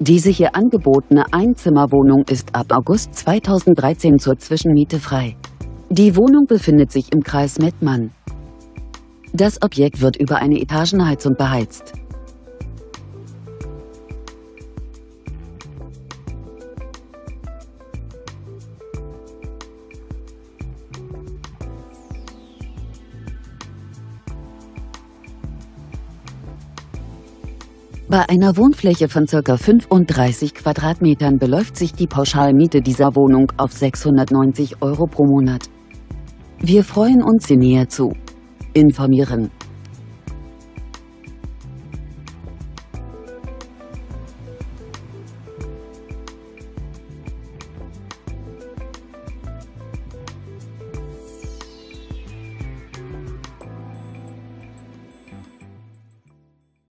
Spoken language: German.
Diese hier angebotene Einzimmerwohnung ist ab August 2013 zur Zwischenmiete frei. Die Wohnung befindet sich im Kreis Mettmann. Das Objekt wird über eine Etagenheizung beheizt. Bei einer Wohnfläche von ca. 35 Quadratmetern beläuft sich die Pauschalmiete dieser Wohnung auf 690 Euro pro Monat. Wir freuen uns, Sie näher zu informieren.